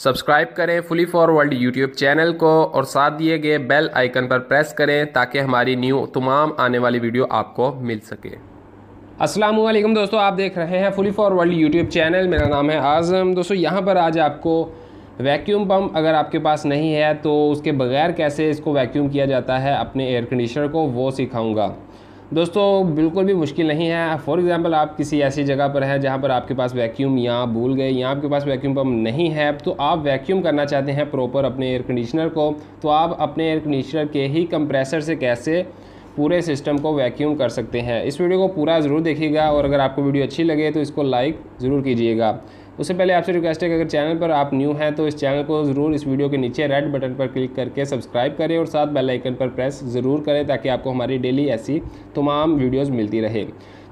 Subscribe करें fully for world YouTube channel को और साथ दिए गए बेल आइकन पर प्रेस करें ताकि हमारी न्यू तमाम आने वाली वीडियो आपको मिल सके। अस्सलाम वालेकुम दोस्तों, आप देख रहे हैं fully for world YouTube channel. मेरा नाम है आज़म। दोस्तों, यहाँ पर आज आपको वैक्यूम पम्प अगर आपके पास नहीं है तो उसके बगैर कैसे इसको वैक्यूम किया जाता है, अपने एयर कंडीशनर को वो सिखाऊँगा। दोस्तों, बिल्कुल भी मुश्किल नहीं है। फॉर एग्ज़ाम्पल आप किसी ऐसी जगह पर हैं जहाँ पर आपके पास वैक्यूम या भूल गए या आपके पास वैक्यूम पम्प नहीं है तो आप वैक्यूम करना चाहते हैं प्रॉपर अपने एयर कंडीशनर को तो आप अपने एयर कंडीशनर के ही कंप्रेसर से कैसे पूरे सिस्टम को वैक्यूम कर सकते हैं। इस वीडियो को पूरा ज़रूर देखिएगा और अगर आपको वीडियो अच्छी लगे तो इसको लाइक ज़रूर कीजिएगा। उससे पहले आपसे रिक्वेस्ट है कि अगर चैनल पर आप न्यू हैं तो इस चैनल को ज़रूर इस वीडियो के नीचे रेड बटन पर क्लिक करके सब्सक्राइब करें और साथ बेल आइकन पर प्रेस ज़रूर करें ताकि आपको हमारी डेली ऐसी तमाम वीडियोज़ मिलती रहे।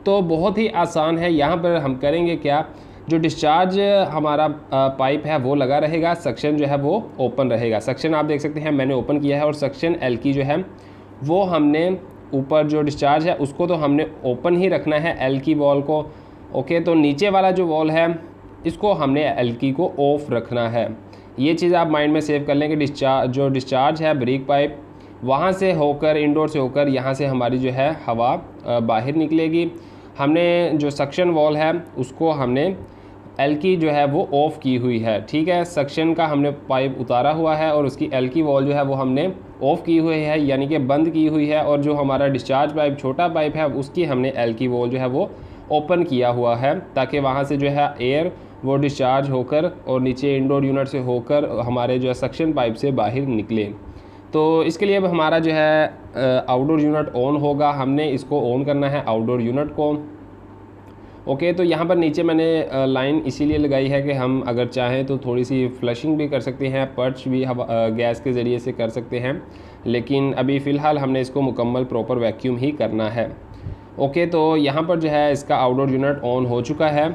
तो बहुत ही आसान है, यहाँ पर हम करेंगे क्या? जो डिस्चार्ज हमारा पाइप है, वो लगा रहेगा सक्शन जो है वो ओपन रहेगा। सक्शन आप देख सकते हैं, मैंने ओपन किया है और सक्शन एल की जो है, वो हमने ऊपर जो डिस्चार्ज है, उसको तो हमने ओपन ही रखना है एल की वॉल को। ओके तो नीचे वाला जो वॉल है इसको हमने एल्की को ऑफ़ रखना है। ये चीज़ आप माइंड में सेव कर लें कि डिस्चार्ज जो डिस्चार्ज है ब्रेक पाइप वहाँ से होकर इंडोर से होकर, यहाँ से हमारी जो है हवा बाहर निकलेगी। हमने जो सक्शन वॉल है, उसको हमने एल की जो है वो ऑफ़ की हुई है। ठीक है? सक्शन का हमने पाइप उतारा हुआ है और उसकी एल की वॉल जो है वो हमने ऑफ़ की हुई है, यानी कि बंद की हुई है और जो हमारा डिस्चार्ज पाइप छोटा पाइप है, उसकी हमने एल की वॉल जो है वो ओपन किया हुआ है, ताकि वहाँ से जो है एयर वो डिस्चार्ज होकर और नीचे इंडोर यूनिट से होकर हमारे जो है सक्शन पाइप से बाहर निकले। तो इसके लिए अब हमारा जो है आउटडोर यूनिट ऑन होगा। हमने इसको ऑन करना है आउटडोर यूनिट को। ओके तो यहाँ पर नीचे मैंने लाइन इसीलिए लगाई है कि हम अगर चाहें तो थोड़ी सी फ्लशिंग भी कर सकते हैं पर्च भी हवा गैस के ज़रिए से कर सकते हैं। लेकिन अभी फ़िलहाल हमने इसको मुकम्मल प्रॉपर वैक्यूम ही करना है। ओके तो यहाँ पर जो है इसका आउटडोर यूनिट ऑन हो चुका है।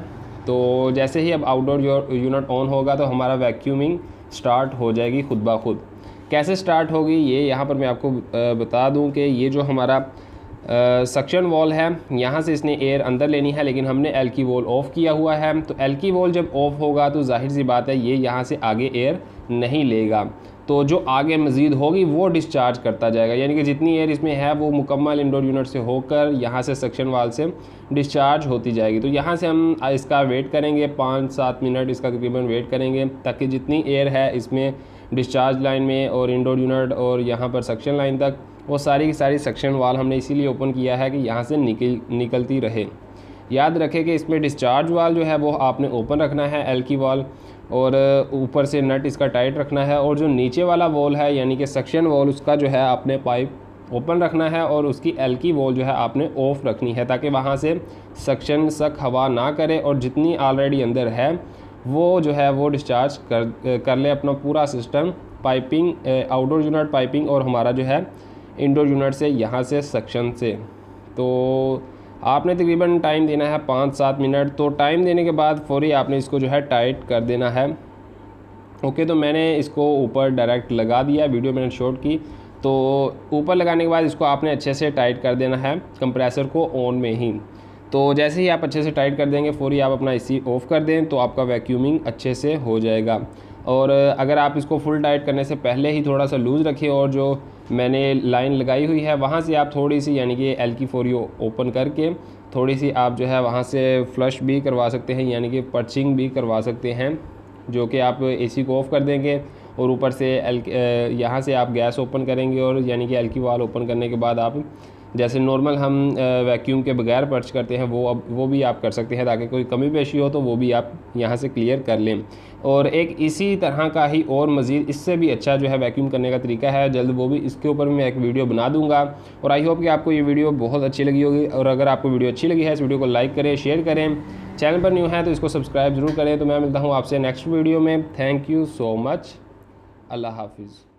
तो जैसे ही अब आउटडोर यूनिट ऑन होगा तो हमारा वैक्यूमिंग स्टार्ट हो जाएगी खुद ब खुद। कैसे स्टार्ट होगी ये यहाँ पर मैं आपको बता दूँ कि ये जो हमारा सक्शन वॉल है, यहाँ से इसने एयर अंदर लेनी है, लेकिन हमने एल की वॉल ऑफ़ किया हुआ है। तो एल की वॉल जब ऑफ़ होगा तो ज़ाहिर सी बात है, ये यहाँ से आगे एयर नहीं लेगा। तो जो आगे मज़ीद होगी, वो डिस्चार्ज करता जाएगा। यानी कि जितनी एयर इसमें है, वो मुकम्मल इंडोर यूनिट से होकर यहाँ से सक्शन वाल से डिस्चार्ज होती जाएगी। तो यहाँ से हम इसका वेट करेंगे, पाँच सात मिनट इसका तकरीबन वेट करेंगे, ताकि जितनी एयर है इसमें डिस्चार्ज लाइन में और इंडोर यूनिट और यहाँ पर सक्शन लाइन तक वो सारी की सारी सक्शन वाल हमने इसीलिए ओपन किया है कि यहाँ से निकल, निकलती रहे। याद रखें कि इसमें डिस्चार्ज वाल जो है वो आपने ओपन रखना है एल की वाल और ऊपर से नट इसका टाइट रखना है, और जो नीचे वाला वॉल है, यानी कि सक्शन वॉल उसका जो है आपने पाइप ओपन रखना है, और उसकी एल की वॉल जो है आपने ऑफ़ रखनी है, ताकि वहाँ से सक्शन सक हवा ना करे, और जितनी ऑलरेडी अंदर है, वो जो है वो डिस्चार्ज कर कर ले अपना पूरा system piping outdoor unit piping और हमारा जो है इंडोर यूनिट से, यहाँ से सक्शन से। तो आपने तकरीबन टाइम देना है पाँच सात मिनट तो टाइम देने के बाद फौरी आपने इसको जो है टाइट कर देना है। ओके तो मैंने इसको ऊपर डायरेक्ट लगा दिया वीडियो मैंने शॉट की। तो ऊपर लगाने के बाद इसको आपने अच्छे से टाइट कर देना है कंप्रेसर को ऑन में ही। तो जैसे ही आप अच्छे से टाइट कर देंगे, फौरी आप अपना एसी ऑफ़ कर दें तो आपका वैक्यूमिंग अच्छे से हो जाएगा। और अगर आप इसको फुल टाइट करने से पहले ही थोड़ा सा लूज़ रखें और जो मैंने लाइन लगाई हुई है, वहाँ से आप थोड़ी सी, यानी कि एल की फोरियो ओपन करके, थोड़ी सी आप जो है वहाँ से फ्लश भी करवा सकते हैं, यानी कि पर्चिंग भी करवा सकते हैं, जो कि आप एसी को ऑफ़ कर देंगे और ऊपर से एल यहाँ से आप गैस ओपन करेंगे और यानी कि एल की वाल ओपन करने के बाद आप जैसे नॉर्मल हम वैक्यूम के बगैर पर्च करते हैं, वो अब, वो भी आप कर सकते हैं, ताकि कोई कमी पेशी हो तो वो भी आप यहाँ से क्लियर कर लें। और एक इसी तरह का ही और मज़ीद, इससे भी अच्छा जो है वैक्यूम करने का तरीका है, जल्द वो भी, इसके ऊपर मैं एक वीडियो बना दूँगा। और आई होप कि आपको ये वीडियो बहुत अच्छी लगी होगी, और अगर आपको वीडियो अच्छी लगी है, इस वीडियो को लाइक करें शेयर करें। चैनल पर न्यू है तो इसको सब्सक्राइब ज़रूर करें। तो मैं मिलता हूँ आपसे नेक्स्ट वीडियो में। थैंक यू सो मच अल्लाह हाफिज़।